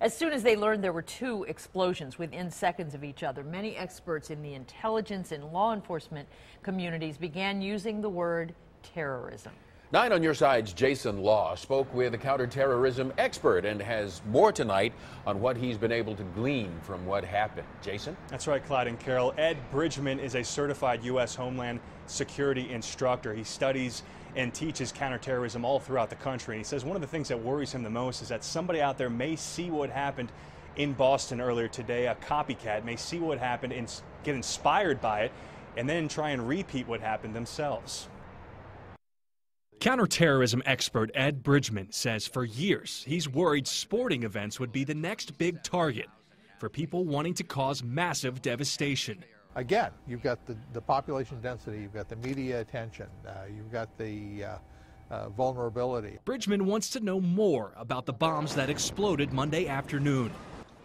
As soon as they learned there were two explosions within seconds of each other, many experts in the intelligence and law enforcement communities began using the word terrorism. Nine on your side's Jason Law spoke with a counterterrorism expert and has more tonight on what he's been able to glean from what happened. Jason? That's right, Clyde and Carol. Ed Bridgman is a certified U.S. Homeland Security instructor. He studies and teaches counterterrorism all throughout the country. And he says one of the things that worries him the most is that somebody out there may see what happened in Boston earlier today, a copycat, may see what happened and get inspired by it, and then try and repeat what happened themselves. Counterterrorism expert Ed Bridgman says for years he's worried sporting events would be the next big target for people wanting to cause massive devastation. Again, you've got the, the population density, you've got the media attention, uh, you've got the uh, uh, vulnerability. Bridgman wants to know more about the bombs that exploded Monday afternoon.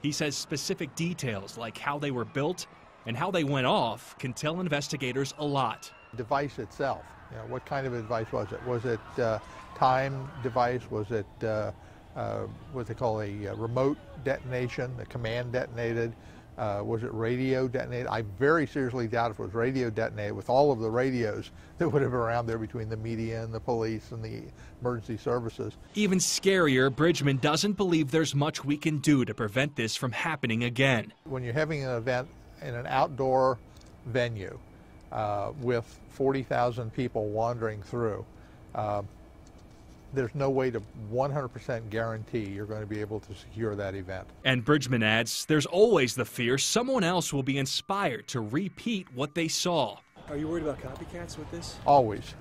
He says specific details like how they were built and how they went off can tell investigators a lot. Device itself, you know, what kind of device was it? Was it uh, time device? Was it uh, uh, what they call a uh, remote detonation, a command detonated? Uh, was it radio detonated? I very seriously doubt if it was radio detonated with all of the radios that would have been around there between the media and the police and the emergency services. Even scarier, Bridgman doesn't believe there's much we can do to prevent this from happening again. When you're having an event in an outdoor venue uh, with 40,000 people wandering through, uh, there's no way to 100% guarantee you're going to be able to secure that event. And Bridgman adds, there's always the fear someone else will be inspired to repeat what they saw. Are you worried about copycats with this? Always.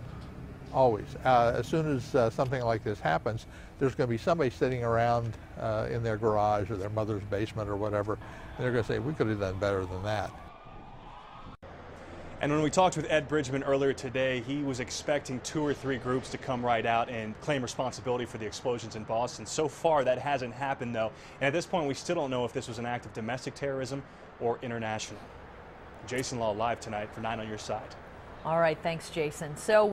Always. Uh, as soon as uh, something like this happens, there's going to be somebody sitting around uh, in their garage or their mother's basement or whatever, and they're going to say, we could have done better than that. And when we talked with Ed Bridgman earlier today, he was expecting two or three groups to come right out and claim responsibility for the explosions in Boston. So far, that hasn't happened, though. And at this point, we still don't know if this was an act of domestic terrorism or international. Jason Law live tonight for 9 on your side. All right, thanks, Jason. So